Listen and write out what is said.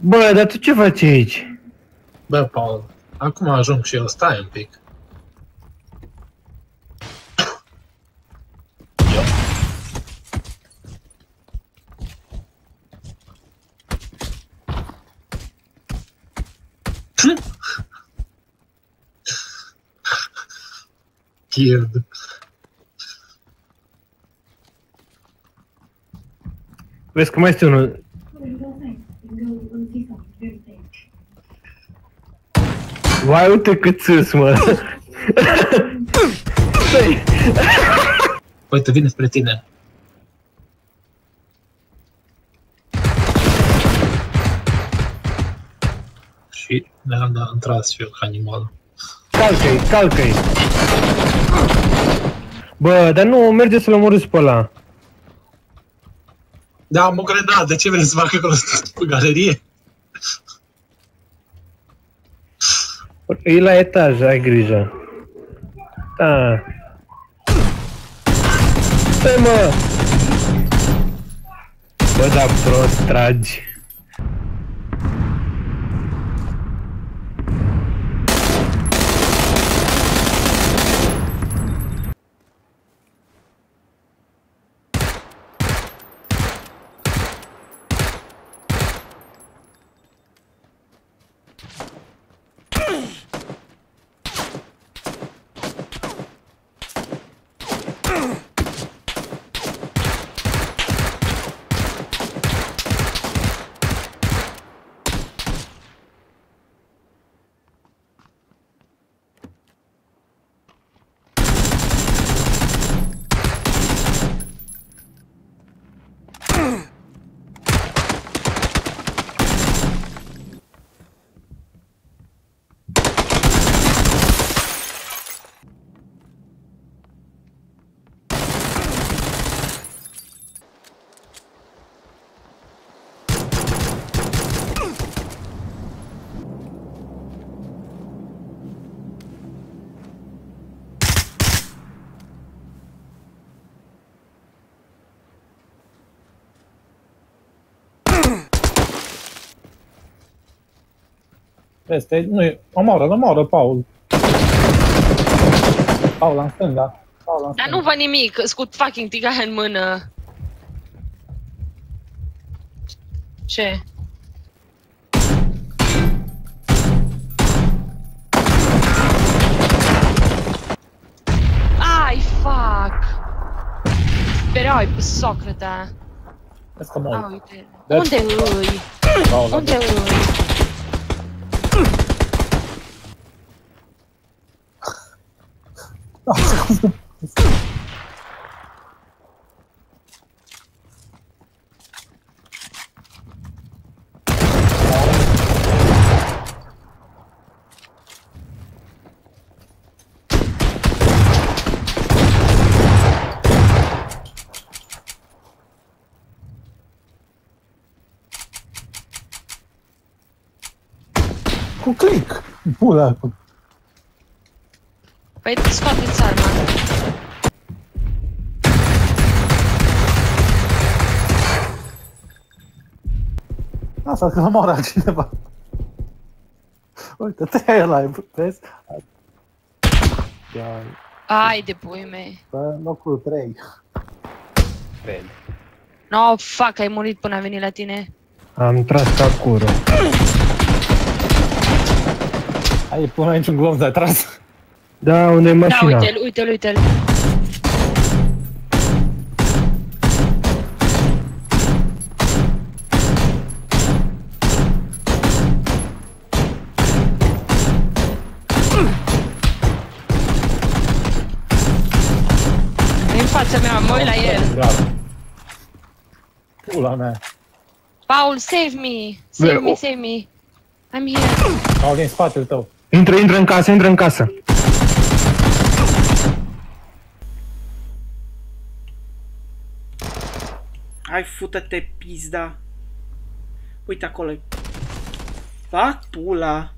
Bă, dar tu ce faci aici? Bă, Paul, acum ajung și eu, stai un pic. Killed. Vezi că mai este unul. Vai, uite cât sus, mă. Stai. Uite, vine spre tine. Și ne-am dat întras și eu ca animal. Calcă-i, calcă-i. Bă, dar nu, merge să-l omorâți pe ăla. Da, am o grenadă, de ce vrei să fac acolo pe galerie? E la etaj, ai grijă. Da. Stai, mă! Bă, da, prost, Este, nu e, omoară, omoară, Paul. Paul, în stânga. Paul, în Dar stânga. nu văd nimic, cu fucking tigaia în mână. Ce? Ai, fuck! Sperai pe socră ta. Vezi că A, mor. uite. Dar- Unde îi? Paul, Unde îi? Cu click. Pula. cu- Păi scoateți arma. Asta că omoară cineva. Uite, te ăla, vezi? Ia, Ai de pui mei. pe locul 3. Cred. No, fuck, ai murit până a venit la tine. Am tras ca cură. Ai până aici un glonț de tras. Da, unde e Da, mașina? uite-l, uite-l, uite-l. E în fața mea, mă uit la el. Pula mea. Paul, save me! Save Bă, me, o- save me! I'm here. Au din spatele tău. Intră, intră în casă, intră în casă. Hai, fută-te, pizda. Uite acolo. Fac pula.